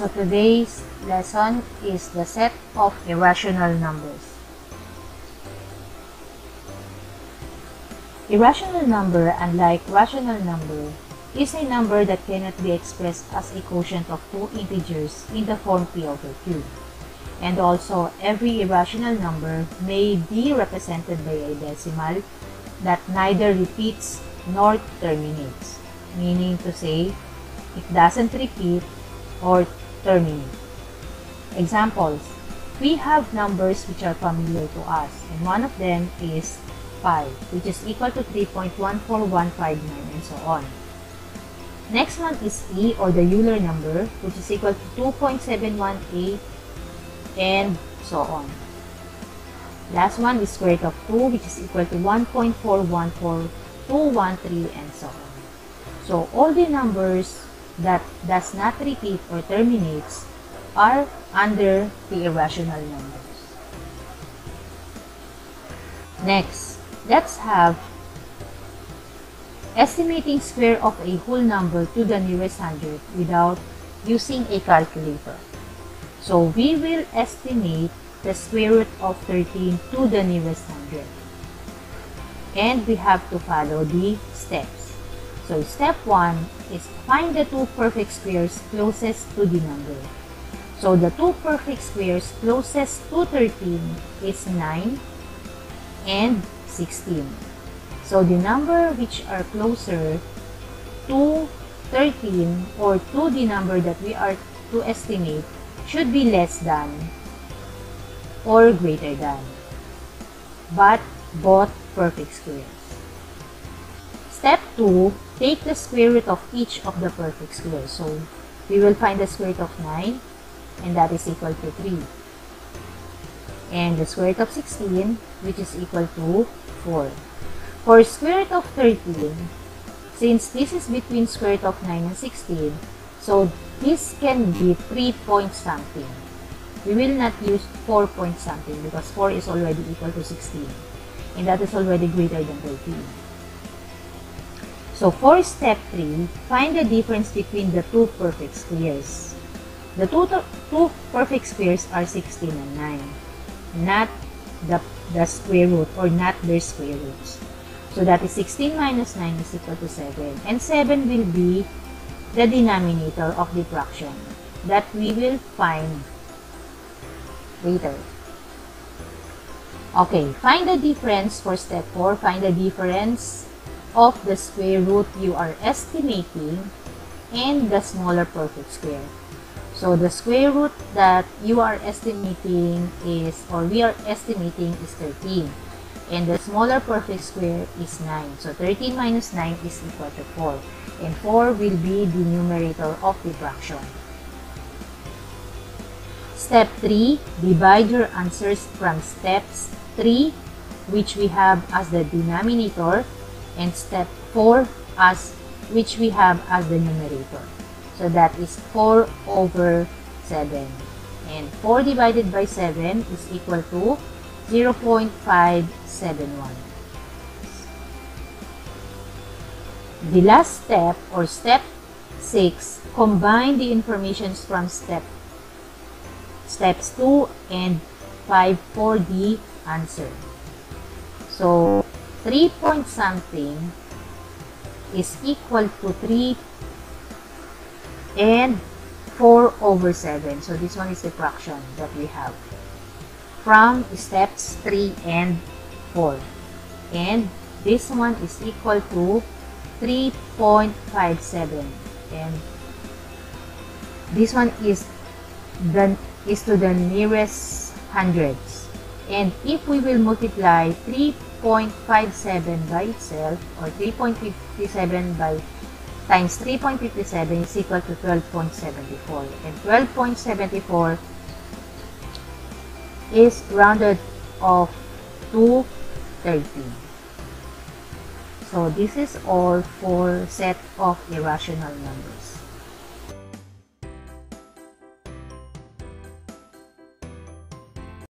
So today's lesson is the set of irrational numbers. Irrational number, unlike rational number, is a number that cannot be expressed as a quotient of two integers in the form p over q. And also, every irrational number may be represented by a decimal that neither repeats nor terminates, meaning to say, it doesn't repeat or terminate. Examples, we have numbers which are familiar to us, and one of them is pi, which is equal to 3.14159 and so on. Next one is E or the Euler number, which is equal to 2.718 and so on. Last one is square root of 2, which is equal to 1.414213 and so on. So all the numbers that does not repeat or terminates are under the irrational numbers. Next, let's have estimating square of a whole number to the nearest hundred without using a calculator. So we will estimate the square root of 13 to the nearest hundred. And we have to follow the steps. So step 1 is find the two perfect squares closest to the number. So the two perfect squares closest to 13 is 9 and 16. So the number which are closer to 13 or to the number that we are to estimate should be less than or greater than, but both perfect squares. Step 2, take the square root of each of the perfect squares. So we will find the square root of 9 and that is equal to 3. And the square root of 16 which is equal to 4. For square root of 13, since this is between square root of 9 and 16, so this can be 3 point something. We will not use 4 point something because 4 is already equal to 16 and that is already greater than 13. So for step 3, find the difference between the two perfect squares. The two, two perfect squares are 16 and 9, not the, the square root or not their square roots. So that is 16 minus 9 is equal to 7. And 7 will be the denominator of the fraction that we will find later. Okay, find the difference for step 4. Find the difference of the square root you are estimating and the smaller perfect square. So the square root that you are estimating is, or we are estimating is 13 and the smaller perfect square is 9. So 13 minus 9 is equal to 4. And 4 will be the numerator of the fraction. Step 3, divide your answers from steps 3, which we have as the denominator, and step 4 as which we have as the numerator. So that is 4 over 7. And 4 divided by 7 is equal to 0.571. The last step or step 6 combine the informations from step steps 2 and 5 for the answer. So 3 point something is equal to 3 and 4 over 7. So this one is the fraction that we have from steps 3 and 4. And this one is equal to 3.57 and this one is the is to the nearest hundreds and if we will multiply 3.57 by itself or 3.57 by times 3.57 is equal to 12.74 and 12.74 is rounded off to 30. So this is all for set of irrational numbers.